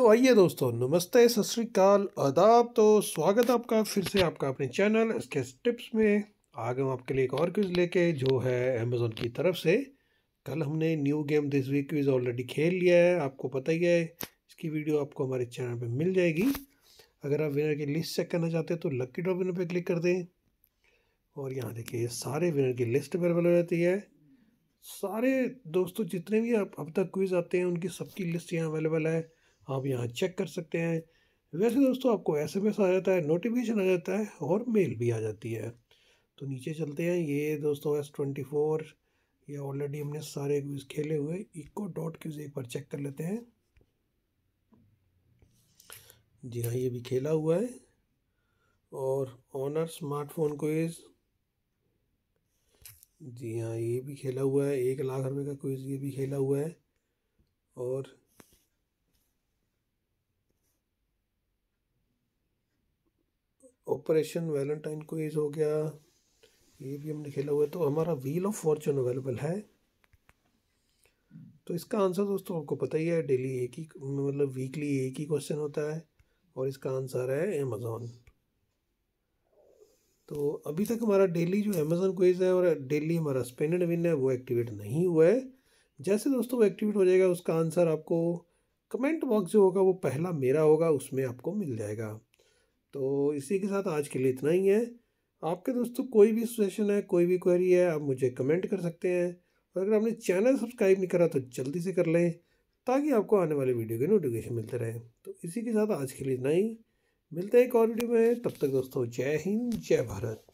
तो आइए दोस्तों, नमस्ते, सत श्रीकाल आदाब। तो स्वागत है आपका, फिर से आपका अपने चैनल इसके टिप्स में। आ गए आपके लिए एक और क्विज़ लेके, जो है अमेज़ोन की तरफ़ से। कल हमने new game this week quiz already खेल लिया है, आपको पता ही है, इसकी वीडियो आपको हमारे चैनल पे मिल जाएगी। अगर आप विनर की लिस्ट चेक करना चाहते हैं तो लक्की ड्रॉ विनर पर क्लिक कर दें। और यहाँ देखिए, सारे विनर की लिस्ट अवेलेबल हो जाती है। सारे दोस्तों, जितने भी आप, अब तक क्विज़ आते हैं, उनकी सबकी लिस्ट यहाँ अवेलेबल है। आप यहाँ चेक कर सकते हैं। वैसे दोस्तों, आपको एस एम एस आ जाता है नोटिफिकेशन आ जाता है और मेल भी आ जाती है। तो नीचे चलते हैं। ये दोस्तों एस ट्वेंटी फोर ये ऑलरेडी हमने सारे क्विज़ खेले हुए। इको डॉट क्यूज़ एक बार चेक कर लेते हैं। जी हाँ ये भी खेला हुआ है। और ऑनर स्मार्टफ़ोन क्विज़ जी हाँ ये भी खेला हुआ है। एक लाख रुपए का क्विज़ ये भी खेला हुआ है। और ऑपरेशन वैलेंटाइन क्विज हो गया, ये भी हमने खेला हुआ है तो हमारा व्हील ऑफ़ फॉर्चून अवेलेबल है। तो इसका आंसर दोस्तों आपको पता ही है, डेली एक ही मतलब वीकली एक ही क्वेश्चन होता है, और इसका आंसर है अमेज़ॉन तो अभी तक हमारा डेली जो अमेज़ोन क्विज है, और डेली हमारा स्पेन एंड विन है, वो एक्टिवेट नहीं हुआ है। जैसे दोस्तों वो एक्टिवेट हो जाएगा, उसका आंसर आपको कमेंट बॉक्स जो होगा, वो पहला मेरा होगा, उसमें आपको मिल जाएगा। तो इसी के साथ आज के लिए इतना ही है। आपके दोस्तों कोई भी सजेशन है, कोई भी क्वेरी है, आप मुझे कमेंट कर सकते हैं। और अगर आपने चैनल सब्सक्राइब नहीं करा तो जल्दी से कर लें, ताकि आपको आने वाले वीडियो के नोटिफिकेशन मिलते रहे। तो इसी के साथ आज के लिए इतना ही। मिलते हैं एक और वीडियो में। तब तक दोस्तों, जय हिंद, जय भारत।